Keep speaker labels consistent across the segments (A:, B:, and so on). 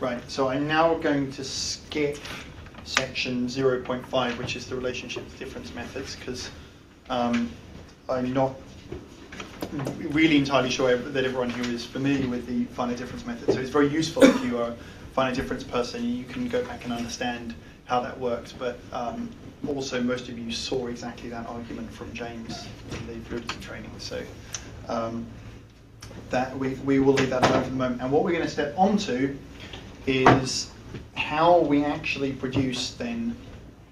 A: Right, so I'm now going to skip section 0.5, which is the relationship to difference methods, because um, I'm not really entirely sure that everyone here is familiar with the finite difference method. So it's very useful if you are a finite difference person, you can go back and understand how that works. But um, also, most of you saw exactly that argument from James in the fluidity training. So um, that we, we will leave that alone for the moment. And what we're going to step onto is how we actually produce then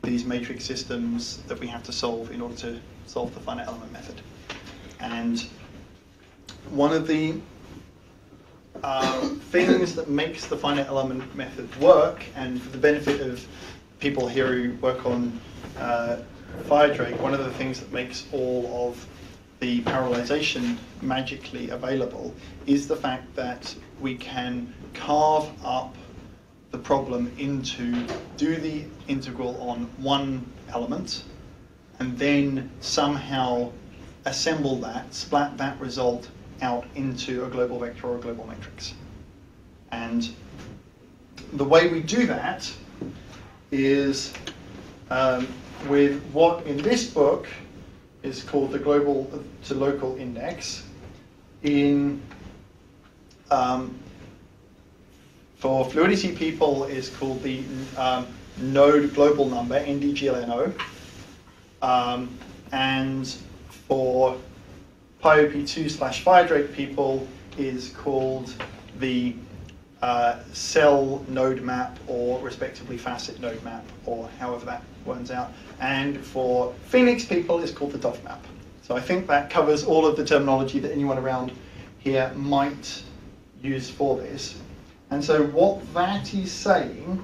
A: these matrix systems that we have to solve in order to solve the finite element method. And one of the uh, things that makes the finite element method work, and for the benefit of people here who work on uh, Firedrake, one of the things that makes all of the parallelization magically available is the fact that we can carve up the problem into do the integral on one element and then somehow assemble that, splat that result out into a global vector or a global matrix. And the way we do that is um, with what in this book is called the global to local index. In um, for fluidity people is called the um, node global number NDGLNO, um, and for PyOP2 slash Firedrake people is called the uh, cell node map or respectively facet node map or however that works out. And for FEniCS people is called the DOF map. So I think that covers all of the terminology that anyone around here might use for this. And so what that is saying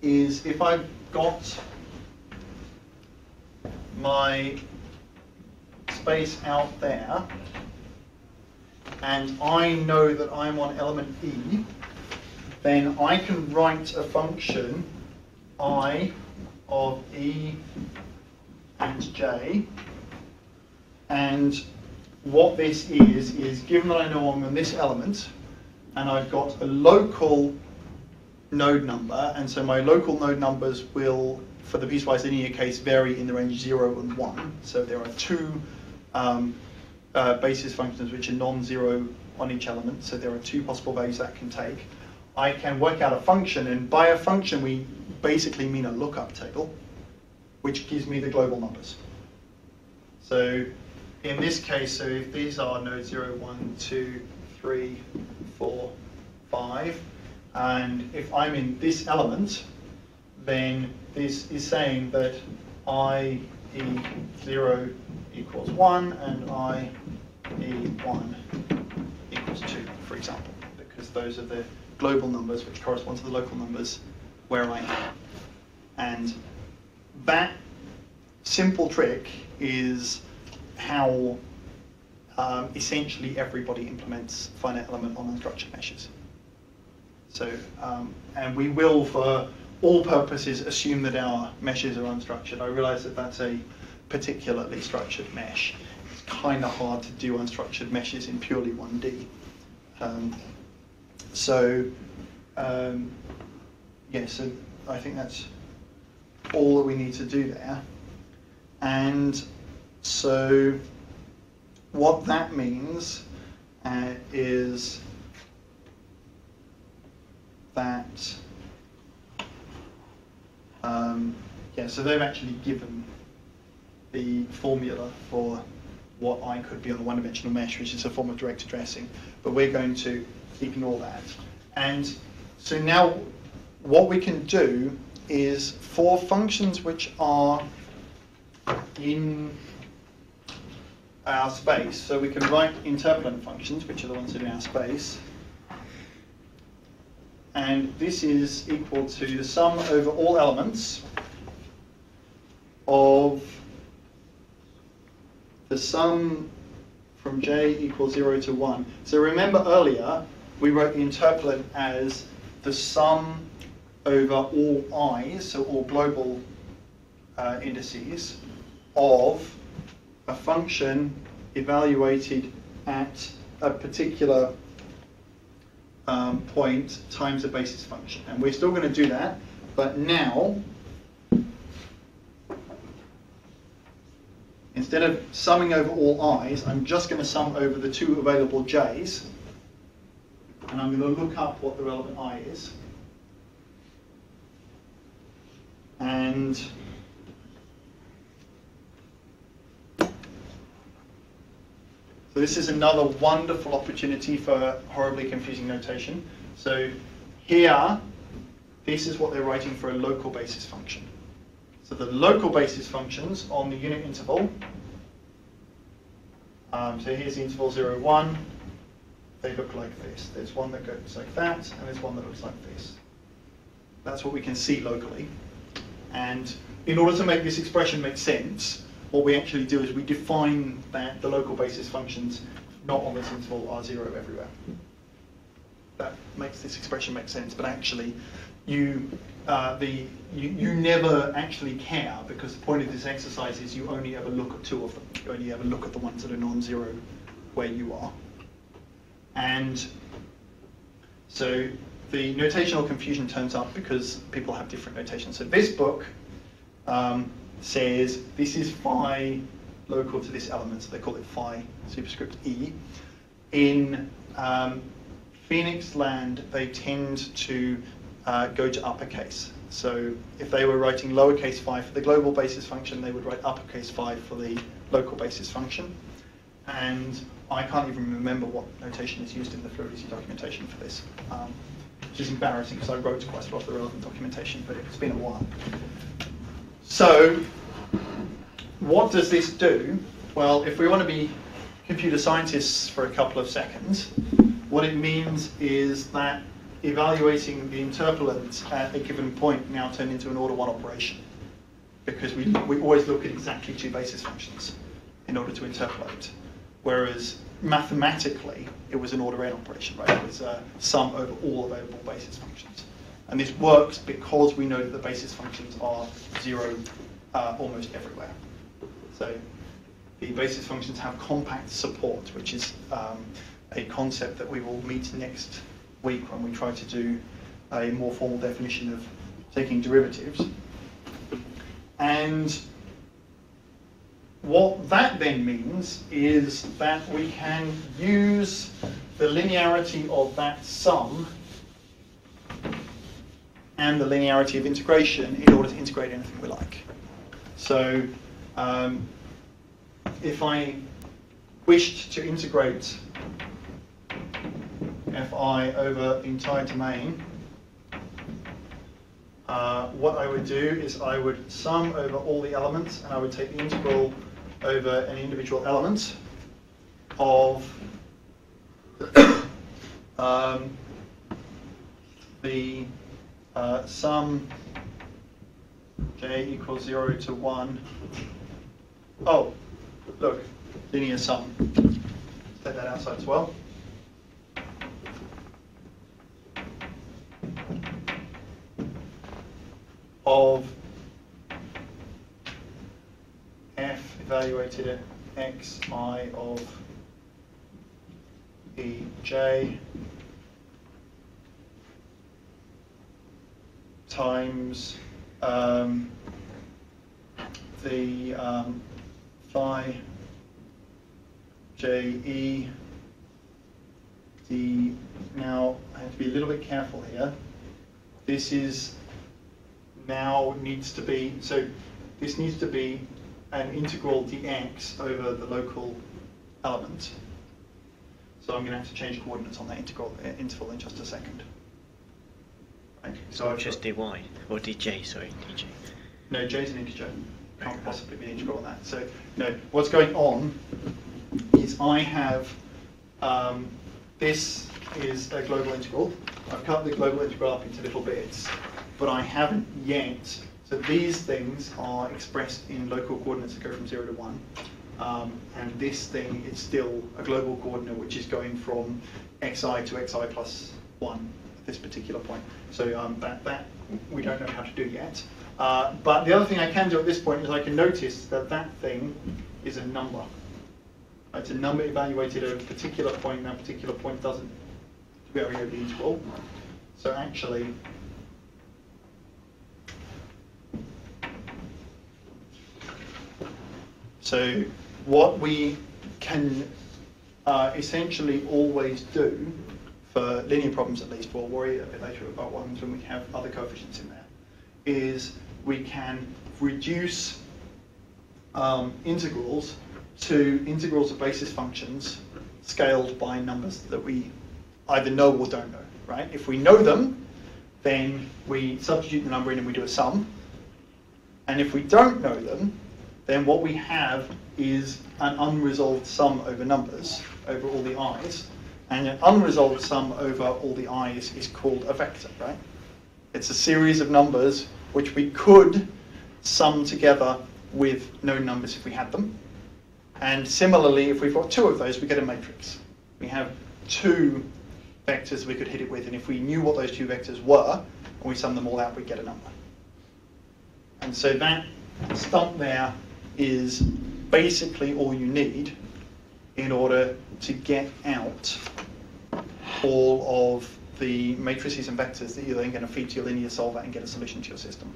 A: is if I've got my space out there, and I know that I'm on element E, then I can write a function I of E and J. And what this is, is given that I know I'm on this element, and I've got a local node number, and so my local node numbers will, for the piecewise linear case, vary in the range 0 and 1. So there are two um, uh, basis functions which are non-zero on each element, so there are two possible values that can take. I can work out a function, and by a function we basically mean a lookup table, which gives me the global numbers. So in this case, so if these are node 0, 1, 2, 3, 4, 5, and if I'm in this element, then this is saying that I E0 equals 1 and I E1 equals 2, for example, because those are the global numbers which correspond to the local numbers where I am. And that simple trick is how um, essentially everybody implements finite element on unstructured meshes. So, um, and we will, for all purposes, assume that our meshes are unstructured. I realize that that's a particularly structured mesh. It's kind of hard to do unstructured meshes in purely 1D. Um, so, um, yeah, so I think that's all that we need to do there. And so what that means uh, is that, um, yeah, so they've actually given the formula for what I could be on a one-dimensional mesh, which is a form of direct addressing, but we're going to ignore that. And so now what we can do is for functions which are in our space, so we can write interpolant functions, which are the ones in our space, and this is equal to the sum over all elements of the sum from j equals 0 to 1. So remember earlier, we wrote the interpolant as the sum over all i's, so all global uh, indices, of a function evaluated at a particular um, point times a basis function. And we're still going to do that, but now, instead of summing over all i's, I'm just going to sum over the two available j's, and I'm going to look up what the relevant i is. And So this is another wonderful opportunity for horribly confusing notation. So here, this is what they're writing for a local basis function. So the local basis functions on the unit interval, um, so here's the interval 0, 1, they look like this. There's one that goes like that, and there's one that looks like this. That's what we can see locally. And in order to make this expression make sense, what we actually do is we define that the local basis functions not on this interval are zero everywhere. That makes this expression make sense, but actually you, uh, the, you, you never actually care because the point of this exercise is you only ever look at two of them. You only ever look at the ones that are non-zero where you are. And so the notational confusion turns up because people have different notations. So this book um, says this is phi local to this element, so they call it phi superscript e. In um, FEniCS land, they tend to uh, go to uppercase. So if they were writing lowercase phi for the global basis function, they would write uppercase phi for the local basis function. And I can't even remember what notation is used in the fluidity documentation for this, um, which is embarrassing because I wrote quite a lot of the relevant documentation, but it's been a while. So what does this do? Well, if we want to be computer scientists for a couple of seconds, what it means is that evaluating the interpolant at a given point now turned into an order one operation because we, we always look at exactly two basis functions in order to interpolate. Whereas mathematically, it was an order n operation, right? It was a sum over all available basis functions. And this works because we know that the basis functions are zero uh, almost everywhere. So the basis functions have compact support, which is um, a concept that we will meet next week when we try to do a more formal definition of taking derivatives. And what that then means is that we can use the linearity of that sum and the linearity of integration in order to integrate anything we like. So um, if I wished to integrate fi over the entire domain, uh, what I would do is I would sum over all the elements and I would take the integral over an individual element of um, the uh, sum j equals 0 to 1. Oh, look, linear sum. Take that outside as well. Of f evaluated at x i of e times um, the um, phi j e d. Now I have to be a little bit careful here. This is now needs to be so. This needs to be an integral dx over the local element. So I'm going to have to change coordinates on that integral uh, interval in just a second.
B: Right. So I've just dy or dj, sorry, dj.
A: No, j is an integer. Can't possibly be an integral on that. So no, what's going on is I have um, this is a global integral. I've cut the global integral up into little bits, but I haven't yet. So these things are expressed in local coordinates that go from zero to one. Um, and this thing is still a global coordinate which is going from xi to xi plus 1 at this particular point. So um, that, that we don't know how to do yet. Uh, but the other thing I can do at this point is I can notice that that thing is a number. It's a number evaluated at a particular point, and that particular point doesn't vary over the integral. So actually, so what we can uh, essentially always do for linear problems at least, we'll worry a bit later about ones when we have other coefficients in there, is we can reduce um, integrals to integrals of basis functions scaled by numbers that we either know or don't know, right? If we know them, then we substitute the number in and we do a sum. And if we don't know them, then what we have is an unresolved sum over numbers, over all the i's. And an unresolved sum over all the i's is called a vector, right? It's a series of numbers which we could sum together with known numbers if we had them. And similarly, if we've got two of those, we get a matrix. We have two vectors we could hit it with, and if we knew what those two vectors were, and we sum them all out, we get a number. And so that stump there is basically all you need in order to get out all of the matrices and vectors that you're then going to feed to your linear solver and get a solution to your system.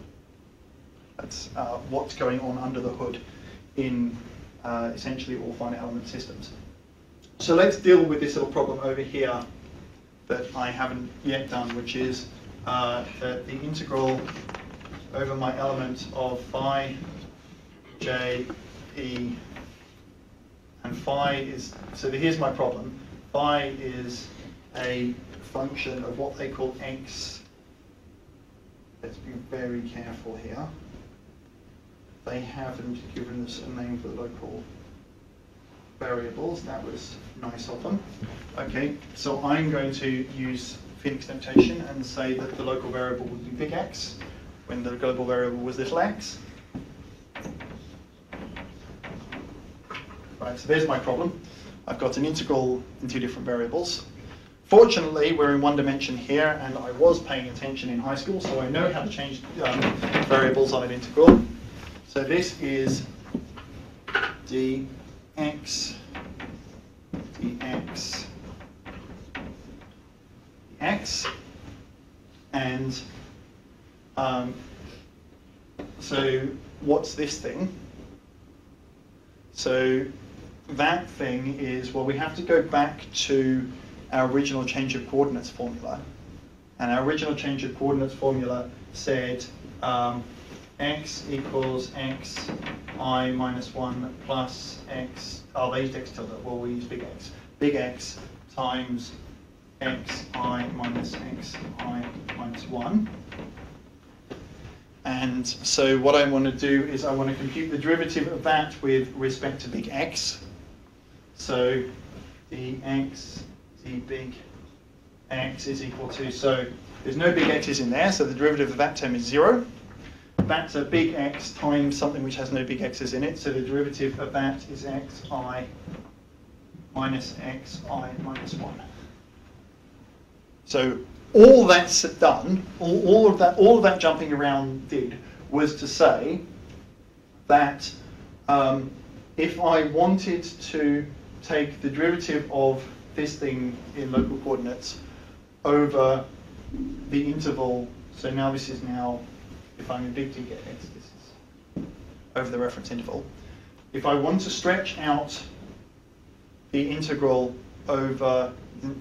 A: That's uh, what's going on under the hood in uh, essentially all finite element systems. So let's deal with this little problem over here that I haven't yet done, which is uh, that the integral over my element of phi j e and phi is, so here's my problem. Phi is a function of what they call x. Let's be very careful here they haven't given us a name for the local variables. That was nice of them. Okay, so I'm going to use FEniCS notation and say that the local variable would be big X when the global variable was little x. Right, so there's my problem. I've got an integral in two different variables. Fortunately, we're in one dimension here, and I was paying attention in high school, so I know how to change um, variables on an integral. So this is dx, dx, x, and um, so what's this thing? So that thing is, well, we have to go back to our original change of coordinates formula. And our original change of coordinates formula said um, x equals x i minus 1 plus x, oh they used x tilde, well we use big X, big X times x i minus x i minus 1. And so what I want to do is I want to compute the derivative of that with respect to big X. So dx the big X is equal to, so there's no big X's in there, so the derivative of that term is 0 that's a big X times something which has no big X's in it. So the derivative of that is xi minus xi minus 1. So all that's done, all, all, of that, all of that jumping around did was to say that um, if I wanted to take the derivative of this thing in local coordinates over the interval, so now this is now if I'm get x, this is over the reference interval. If I want to stretch out the integral over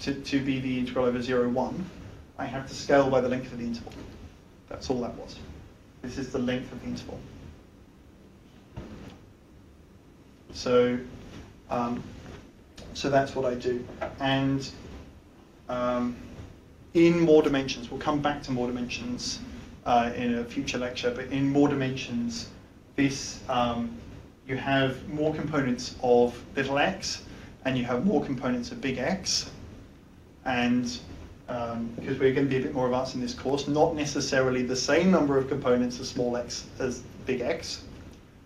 A: to, to be the integral over 0, 1, I have to scale by the length of the interval. That's all that was. This is the length of the interval. So, um, so that's what I do. And um, in more dimensions, we'll come back to more dimensions uh, in a future lecture, but in more dimensions, this um, you have more components of little x, and you have more components of big X, and um, because we're going to be a bit more advanced in this course, not necessarily the same number of components of small x as big X.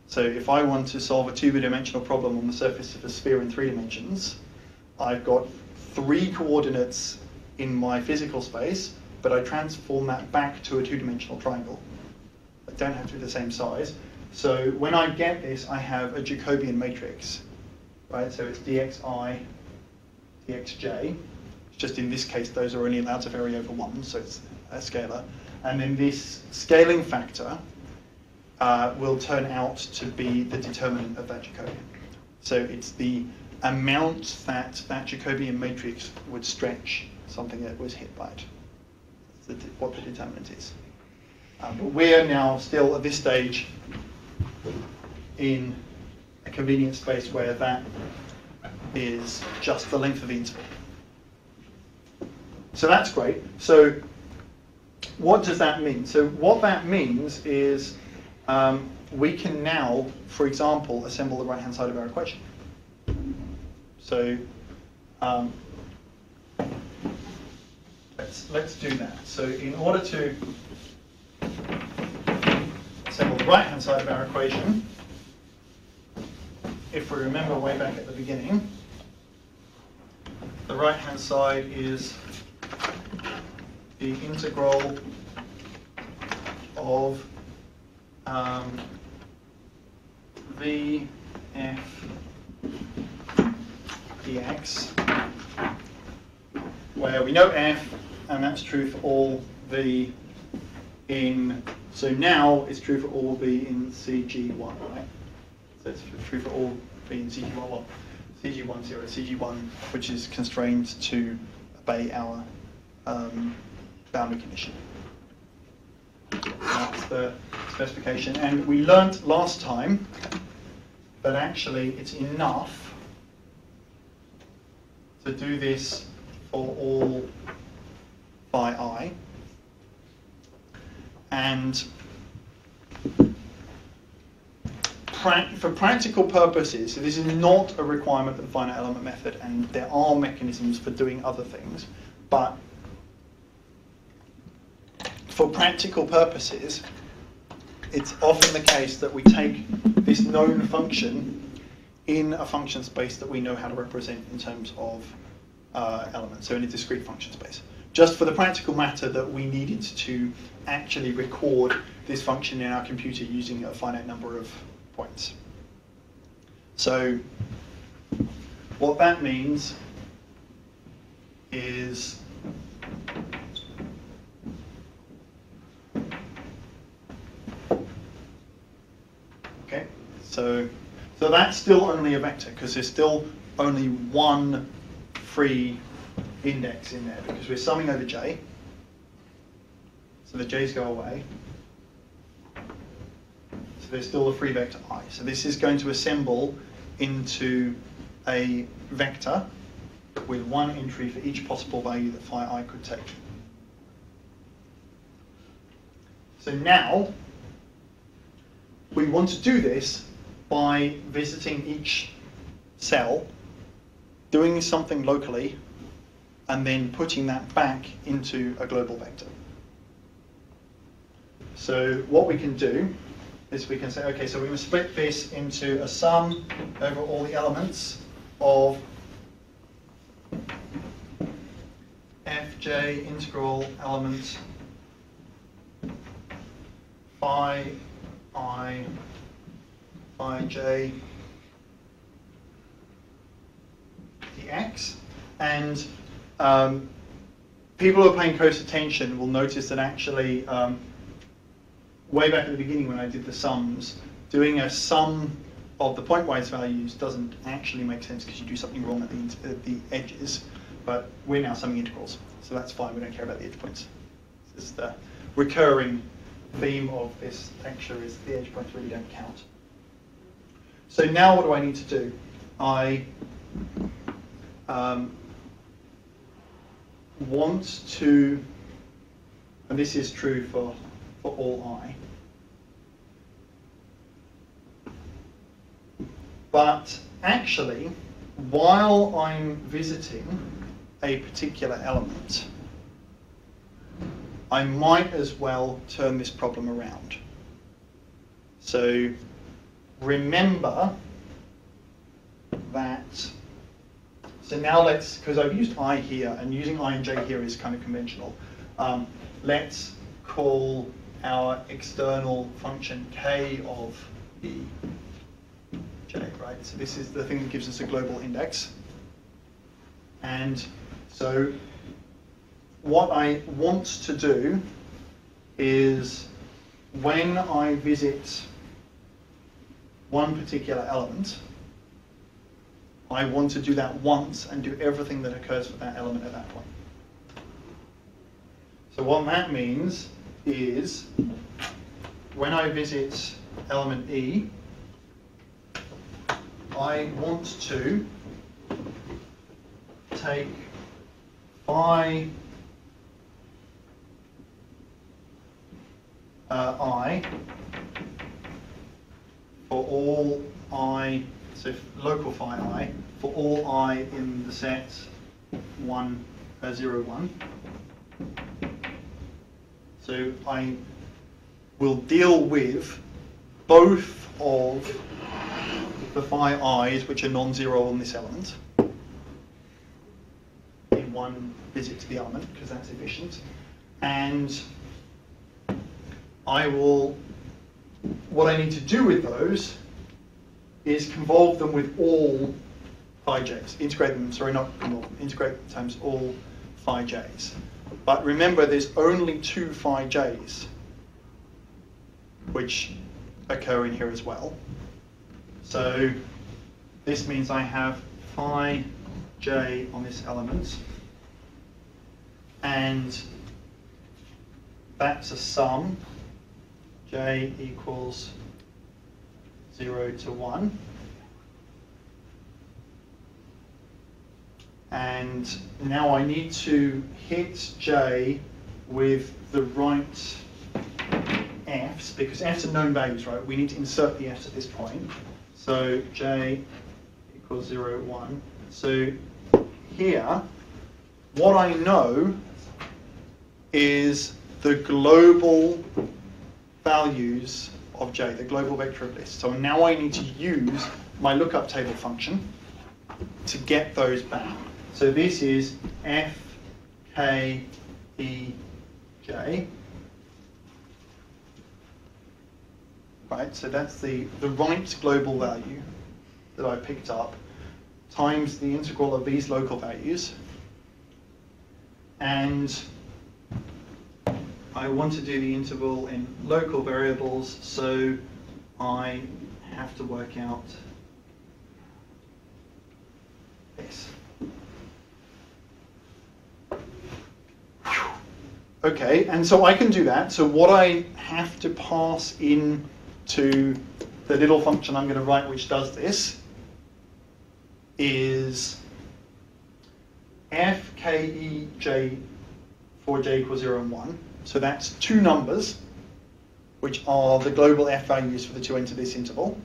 A: So if I want to solve a two-dimensional problem on the surface of a sphere in three dimensions, I've got three coordinates in my physical space, but I transform that back to a two-dimensional triangle. I don't have to be the same size. So when I get this, I have a Jacobian matrix, right? So it's dxi, dxj, Just in this case, those are only allowed to vary over one, so it's a scalar. And then this scaling factor uh, will turn out to be the determinant of that Jacobian. So it's the amount that that Jacobian matrix would stretch something that was hit by it. The, what the determinant is. Um, but we're now still at this stage in a convenient space where that is just the length of the interval. So that's great. So what does that mean? So what that means is um, we can now, for example, assemble the right-hand side of our equation. So um, let's, let's do that. So in order to assemble the right-hand side of our equation, if we remember way back at the beginning, the right-hand side is the integral of um, v f dx, where we know f, and that's true for all v in, so now it's true for all v in CG1, right? So it's true for all v in CG1, CG1 0, CG1, which is constrained to obey our um, boundary condition. That's the specification. And we learnt last time that actually it's enough to do this for all by i. And for practical purposes, so this is not a requirement of the finite element method, and there are mechanisms for doing other things, but for practical purposes, it's often the case that we take this known function in a function space that we know how to represent in terms of uh, elements, so in a discrete function space. Just for the practical matter that we needed to actually record this function in our computer using a finite number of points. So what that means is okay so so that's still only a vector because there's still only one free index in there because we're summing over j so the j's go away so there's still a free vector i. So this is going to assemble into a vector with one entry for each possible value that phi i could take. So now, we want to do this by visiting each cell, doing something locally, and then putting that back into a global vector. So what we can do is we can say, okay, so we're going to split this into a sum over all the elements of fj integral element phi i phi j dx. And um, people who are paying close attention will notice that actually um, way back at the beginning when I did the sums, doing a sum of the pointwise values doesn't actually make sense because you do something wrong at the, at the edges. But we're now summing integrals, so that's fine. We don't care about the edge points. This is the recurring theme of this lecture is the edge points really don't count. So now what do I need to do? I um, want to, and this is true for for all i. But actually, while I'm visiting a particular element, I might as well turn this problem around. So remember that, so now let's, because I've used i here, and using i and j here is kind of conventional, um, let's call our external function k of e j, right? So this is the thing that gives us a global index. And So what I want to do is when I visit one particular element, I want to do that once and do everything that occurs for that element at that point. So what that means is when I visit element E, I want to take phi uh, i for all i, so local phi i, for all i in the set 1, uh, 0, 1. So I will deal with both of the phi i's which are non-zero on this element in one visit to the element because that's efficient. And I will, what I need to do with those is convolve them with all phi j's, integrate them, sorry, not convolve them, integrate times all phi j's. But remember, there's only two phi j's, which occur in here as well. So this means I have phi j on this element, and that's a sum, j equals 0 to 1. And now I need to hit j with the right f's, because f's are known values, right? We need to insert the f's at this point. So j equals 0, 1. So here, what I know is the global values of j, the global vector of list. So now I need to use my lookup table function to get those back. So this is f, k, e, j. Right, so that's the, the right global value that I picked up times the integral of these local values. And I want to do the interval in local variables, so I have to work out this. Okay, and so I can do that. So what I have to pass in to the little function I'm going to write which does this is f, k, e, j for j equals 0 and 1. So that's two numbers, which are the global f values for the two ends of this interval.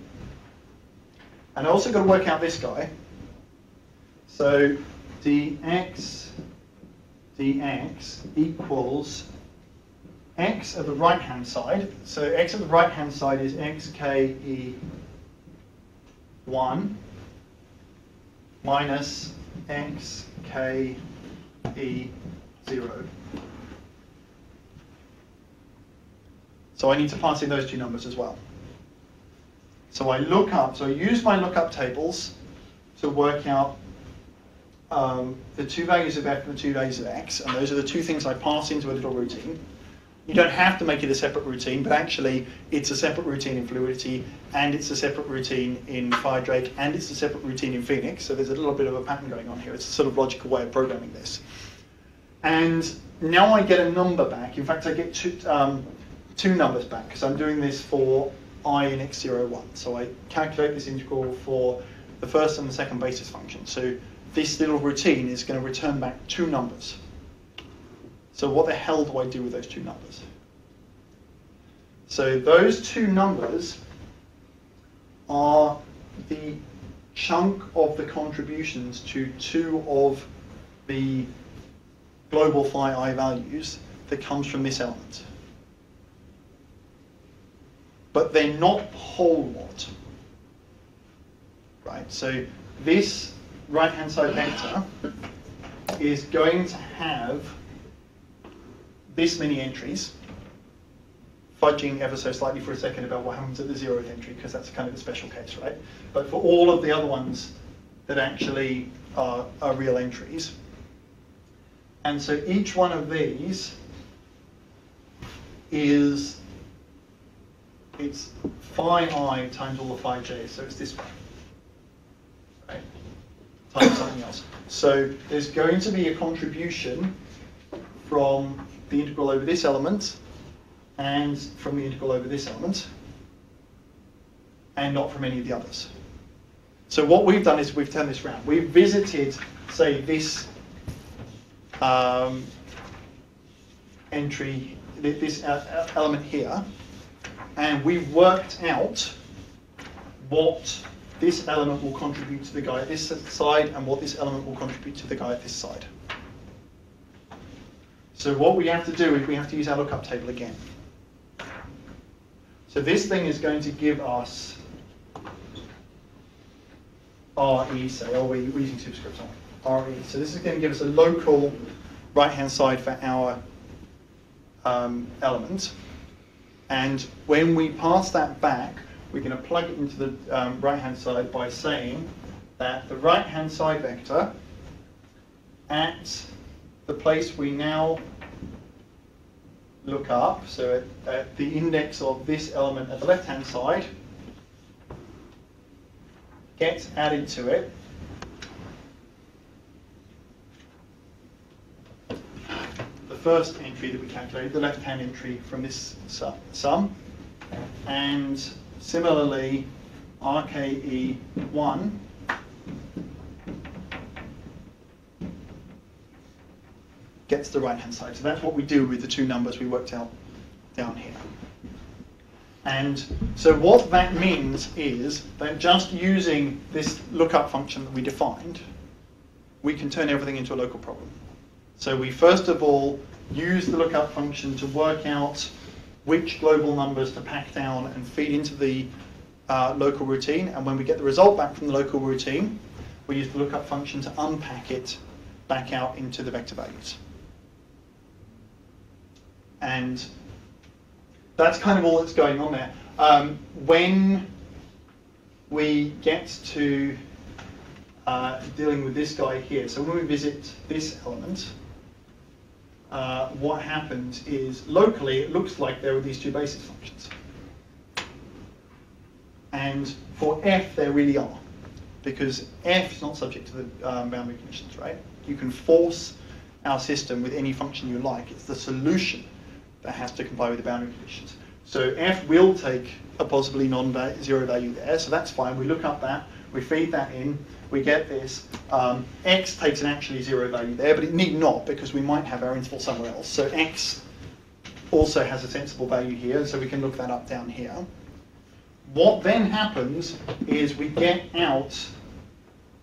A: And I also got to work out this guy. So dx dx equals x at the right-hand side. So x at the right-hand side is xke1 minus xke0. So I need to pass in those two numbers as well. So I look up, so I use my lookup tables to work out um, the two values of f and the two values of x, and those are the two things I pass into a little routine. You don't have to make it a separate routine, but actually it's a separate routine in Fluidity, and it's a separate routine in Firedrake, and it's a separate routine in FEniCS, so there's a little bit of a pattern going on here. It's a sort of logical way of programming this. And now I get a number back. In fact, I get two, um, two numbers back, because I'm doing this for i in x01. So I calculate this integral for the first and the second basis function. So this little routine is going to return back two numbers. So what the hell do I do with those two numbers? So those two numbers are the chunk of the contributions to two of the global phi i values that comes from this element. But they're not whole lot. Right, so this right-hand side vector is going to have this many entries, fudging ever so slightly for a second about what happens at the zeroth entry, because that's kind of a special case, right? But for all of the other ones that actually are, are real entries, And so each one of these is it's phi i times all the phi j, so it's this one. Right? Times something else. So there's going to be a contribution from the integral over this element and from the integral over this element and not from any of the others. So what we've done is we've turned this around. We've visited, say, this um, entry, this uh, uh, element here, and we've worked out what this element will contribute to the guy at this side and what this element will contribute to the guy at this side. So what we have to do is we have to use our lookup table again. So this thing is going to give us RE, say, oh, we're using superscripts on RE. So this is going to give us a local right-hand side for our um, element. And when we pass that back, we're going to plug it into the um, right-hand side by saying that the right-hand side vector at the place we now look up, so at, at the index of this element at the left-hand side, gets added to it. First entry that we calculated, the left-hand entry from this sum, and similarly RKE1 gets the right-hand side. So that's what we do with the two numbers we worked out down here. And so what that means is that just using this lookup function that we defined, we can turn everything into a local problem. So we first of all use the lookup function to work out which global numbers to pack down and feed into the uh, local routine. And when we get the result back from the local routine, we use the lookup function to unpack it back out into the vector values. And that's kind of all that's going on there. Um, when we get to uh, dealing with this guy here, so when we visit this element, uh, what happens is locally it looks like there are these two basis functions. And for f there really are, because f is not subject to the um, boundary conditions, right? You can force our system with any function you like. It's the solution that has to comply with the boundary conditions. So f will take a possibly non-zero value there, so that's fine. We look up that, we feed that in, we get this. Um, x takes an actually zero value there, but it need not because we might have our interval somewhere else. So x also has a sensible value here, so we can look that up down here. What then happens is we get out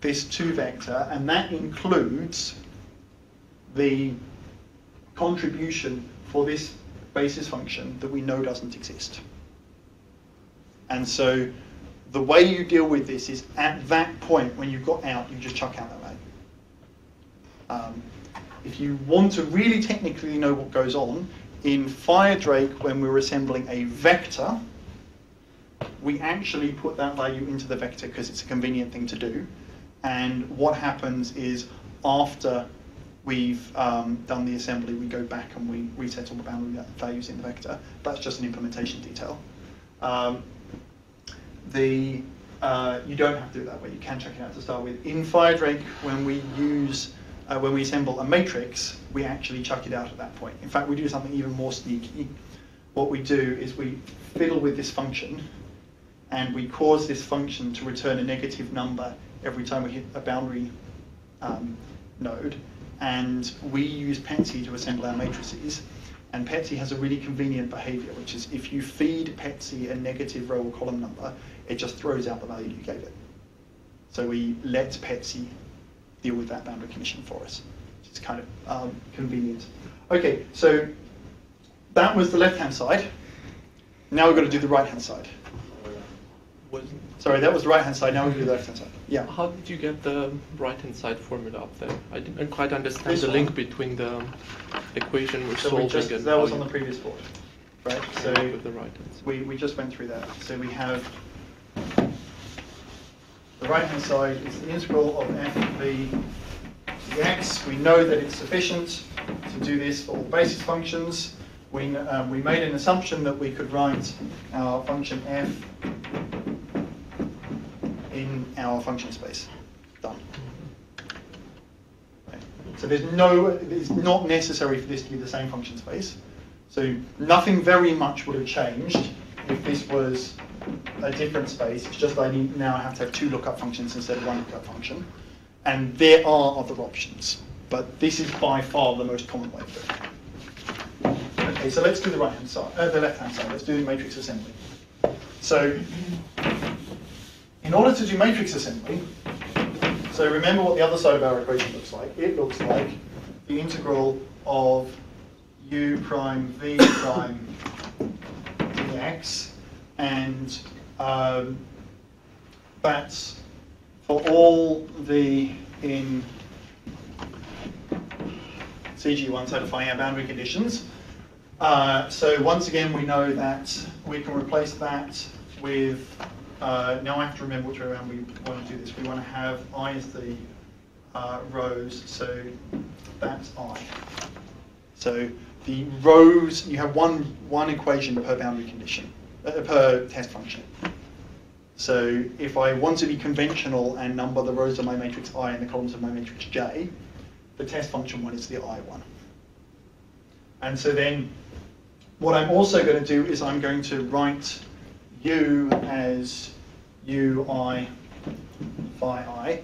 A: this 2 vector, and that includes the contribution for this basis function that we know doesn't exist. And so the way you deal with this is at that point when you've got out, you just chuck out that value. Um, if you want to really technically know what goes on, in Firedrake, when we were assembling a vector, we actually put that value into the vector because it's a convenient thing to do. And what happens is after we've um, done the assembly, we go back and we reset all the boundary values in the vector. That's just an implementation detail. Um, the uh, you don't have to do that way. You can check it out to start with. In Firedrake, when we use uh, when we assemble a matrix, we actually chuck it out at that point. In fact, we do something even more sneaky. What we do is we fiddle with this function, and we cause this function to return a negative number every time we hit a boundary um, node and we use PETSc to assemble our matrices. And PETSc has a really convenient behavior, which is if you feed PETSc a negative row or column number, it just throws out the value you gave it. So we let PETSc deal with that boundary condition for us, which is kind of um, convenient. Okay, so that was the left-hand side. Now we've got to do the right-hand side. Sorry, that was the right-hand side. Now we do the left-hand side. Yeah.
C: How did you get the right-hand side formula up there? I didn't quite understand
A: This
C: the
A: one?
C: link between the equation we're
A: So we just,
C: and
A: that was on the previous board, right? So
C: with the side.
A: we, we just went through that. So we have the right-hand side is the integral of f of the x. We know that it's sufficient to do this for all basis functions. We, um, we made an assumption that we could write our function f in our function space. Done. Okay. So there's no, it's not necessary for this to be the same function space. So nothing very much would have changed if this was a different space. It's just I now have to have two lookup functions instead of one lookup function. And there are other options, but this is by far the most common way it. Okay, so let's do the right hand side, uh, the left hand side. Let's do the matrix assembly. So, in order to do matrix assembly, so remember what the other side of our equation looks like. It looks like the integral of u prime v prime dx, and um, that's for all the in CG1 satisfying our boundary conditions. Uh, so once again, we know that we can replace that with, uh, now I have to remember which way around we want to do this. We want to have i as the uh, rows, so that's i. So the rows, you have one, one equation per boundary condition, uh, per test function. So if I want to be conventional and number the rows of my matrix I and the columns of my matrix J, the test function one is the I one. And so then what I'm also going to do is I'm going to write U as UI phi I,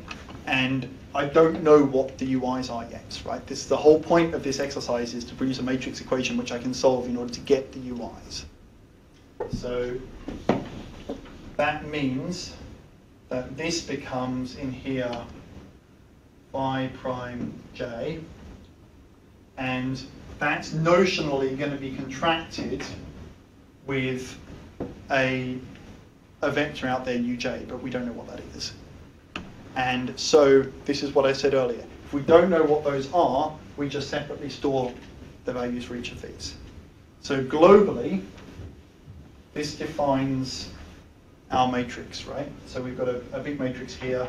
A: and I don't know what the UIs are yet, right? This the whole point of this exercise is to produce a matrix equation which I can solve in order to get the UIs. So that means that this becomes in here phi prime j, and that's notionally going to be contracted with a, a vector out there uj, but we don't know what that is. And so this is what I said earlier. If we don't know what those are, we just separately store the values for each of these. So globally, this defines our matrix, right? So we've got a, a big matrix here,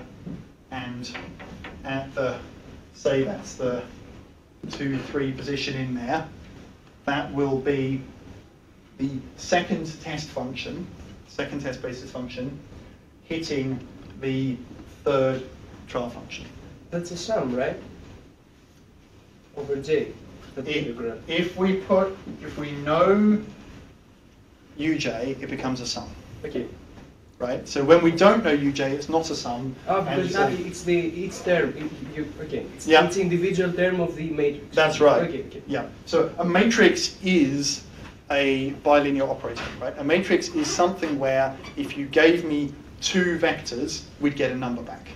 A: and at the, say that's the 2, 3 position in there, that will be the second test function, second test basis function, hitting the third trial function.
D: That's a sum, right? Over J.
A: If, if we put, if we know uj, it becomes a sum,
D: Okay.
A: right? So when we don't know uj, it's not a sum.
D: Oh, because now it's the each term. It, you, okay. It's,
A: Yeah.
D: it's individual term of the matrix.
A: That's right.
D: Okay. Okay.
A: Yeah. So a matrix is a bilinear operator, right? A matrix is something where if you gave me two vectors, we'd get a number back.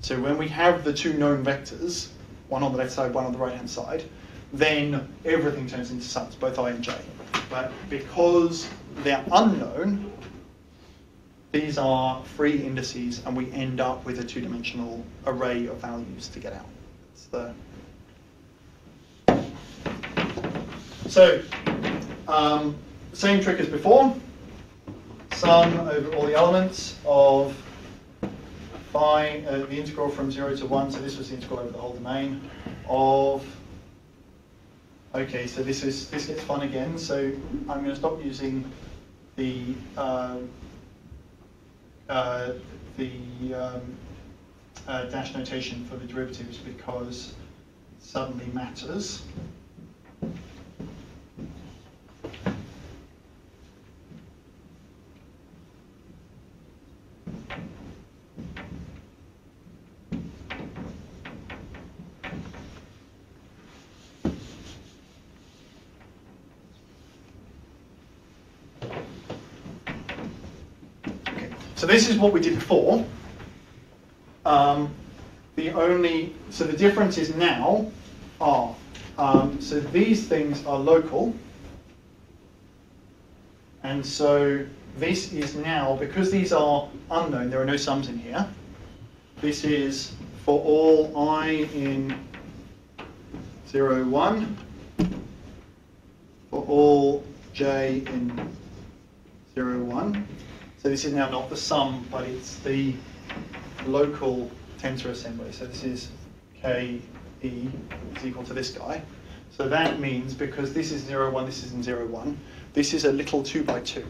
A: So when we have the two known vectors, one on the left side, one on the right hand side, then everything turns into sums, both i and j. But because they're unknown, these are free indices, and we end up with a two-dimensional array of values to get out. It's the So, um, same trick as before. Sum over all the elements of phi, uh, the integral from 0 to 1, so this was the integral over the whole domain, of, okay, so this is this gets fun again, so I'm going to stop using the, uh, uh, the um, uh, dash notation for the derivatives because it suddenly matters. This is what we did before. Um, the only, so the difference is now are, um, so these things are local. And so this is now, because these are unknown, there are no sums in here. This is for all i in 0, 1, for all j in 0, 1. So this is now not the sum, but it's the local tensor assembly. So this is k e is equal to this guy. So that means because this is 0, 1, this isn't 0, 1, this is a little 2 by 2,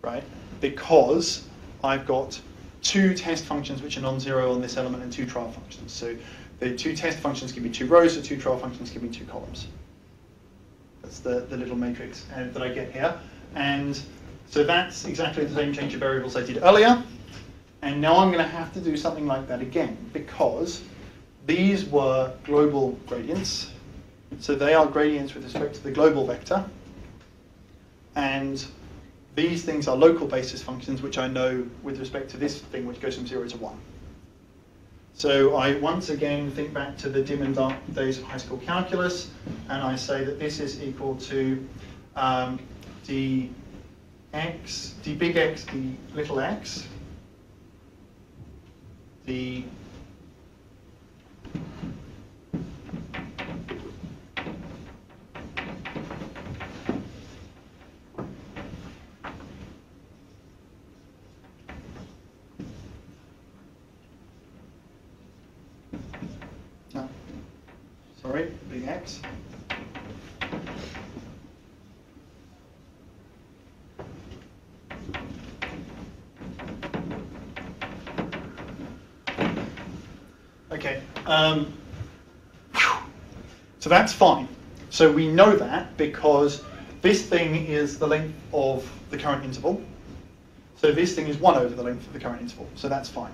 A: right? Because I've got two test functions which are non-zero on this element and two trial functions. So the two test functions give me two rows, the two trial functions give me two columns. That's the, the little matrix uh, that I get here. And so that's exactly the same change of variables I did earlier. And now I'm going to have to do something like that again because these were global gradients. So they are gradients with respect to the global vector. And these things are local basis functions, which I know with respect to this thing, which goes from 0 to 1. So I once again think back to the dim and dark days of high school calculus, and I say that this is equal to um, d x, d big X, d little x, d no, sorry, big X. Okay. Um, so that's fine. So we know that because this thing is the length of the current interval. So this thing is 1 over the length of the current interval. So that's fine.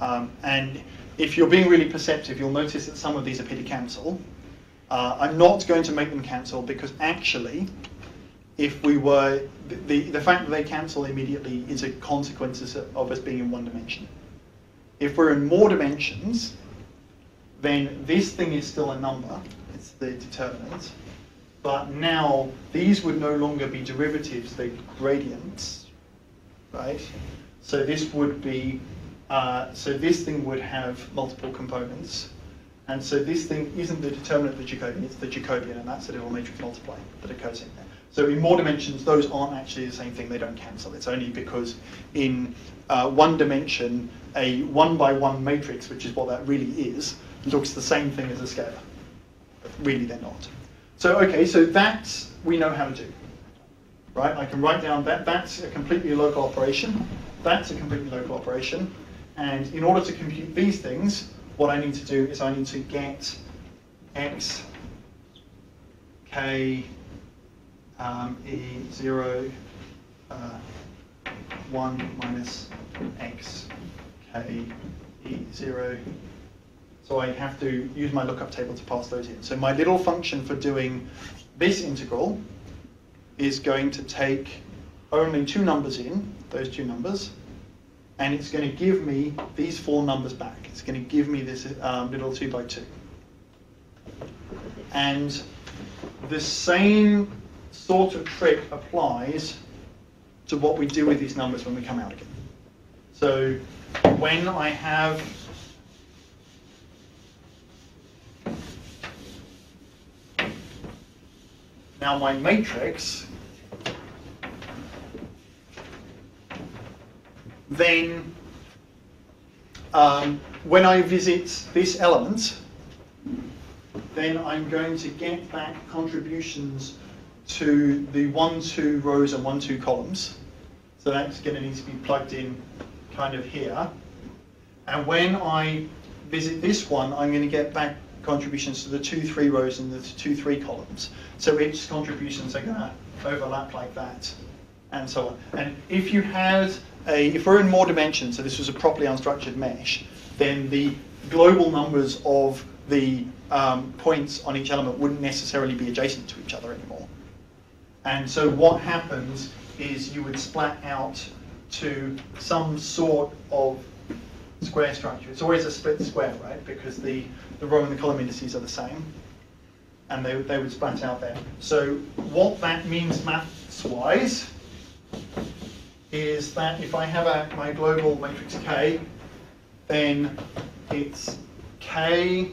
A: Um, and if you're being really perceptive, you'll notice that some of these appear to cancel. Uh, I'm not going to make them cancel because actually, if we were, the, the fact that they cancel immediately is a consequence of us being in one dimension. If we're in more dimensions, then this thing is still a number, the determinant, but now these would no longer be derivatives, they're gradients, right? So this would be, uh, so this thing would have multiple components, and so this thing isn't the determinant of the Jacobian, it's the Jacobian, and that's a little matrix multiply that occurs in there. So in more dimensions, those aren't actually the same thing, they don't cancel. It's only because in uh, one dimension, a one by one matrix, which is what that really is, looks the same thing as a scalar. Really they're not. So okay, so that we know how to do. Right? I can write down that that's a completely local operation. That's a completely local operation. And in order to compute these things, what I need to do is I need to get x, k, um, e0, uh, 1 minus x, k, e0, so I have to use my lookup table to pass those in. So my little function for doing this integral is going to take only two numbers in, those two numbers, and it's going to give me these four numbers back. It's going to give me this um, little 2 by 2. And the same sort of trick applies to what we do with these numbers when we come out again. So when I have Now my matrix then um, when I visit this element, then I'm going to get back contributions to the 1, 2 rows and 1, 2 columns. So that's going to need to be plugged in kind of here. And when I visit this one, I'm going to get back contributions to the 2, 3 rows and the 2, 3 columns. So its contributions are going to overlap like that, and so on. And if you had a, if we're in more dimensions, so this was a properly unstructured mesh, then the global numbers of the um, points on each element wouldn't necessarily be adjacent to each other anymore. And so what happens is you would splat out to some sort of square structure. It's always a split square, right? Because the, the row and the column indices are the same and they, they would splat out there. So what that means maths-wise is that if I have a, my global matrix K, then it's K,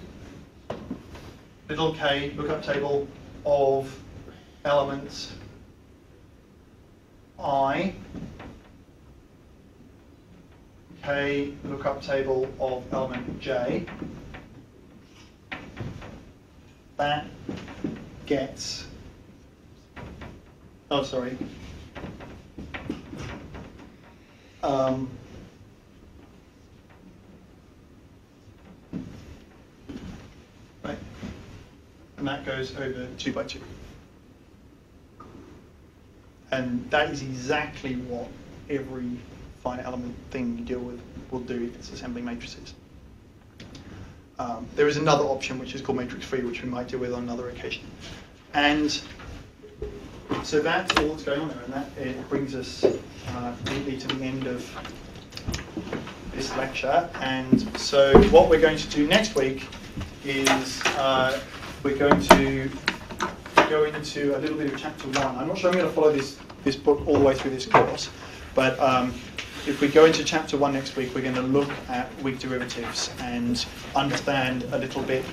A: little k, lookup table of elements I, K, lookup table of element J, that gets. Oh, sorry. Um, right, and that goes over two by two. And that is exactly what every element thing you deal with will do if it's assembling matrices. Um, there is another option which is called matrix free, which we might deal with on another occasion. And so that's all that's going on there, and that it brings us uh, neatly to the end of this lecture. And so what we're going to do next week is uh, we're going to go into a little bit of chapter one. I'm not sure I'm going to follow this, this book all the way through this course, but um, if we go into chapter one next week, we're going to look at weak derivatives and understand a little bit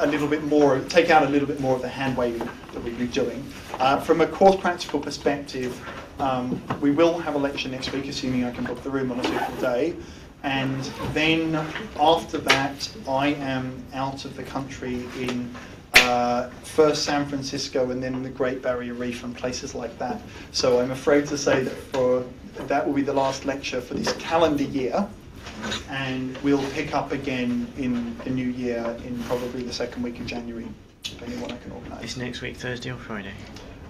A: a little bit more, take out a little bit more of the hand waving that we've been doing. Uh, from a course practical perspective, um, we will have a lecture next week, assuming I can book the room on a suitable day. And then after that, I am out of the country in uh, first San Francisco and then the Great Barrier Reef and places like that. So I'm afraid to say that for that will be the last lecture for this calendar year and we'll pick up again in the new year in probably the second week of January, depending on what I can organise.
B: Is next week Thursday or Friday?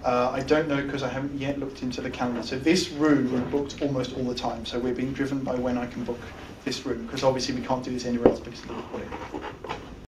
A: Uh, I don't know because I haven't yet looked into the calendar. So this room we're booked almost all the time. So we're being driven by when I can book this room because obviously we can't do this anywhere else because of the recording.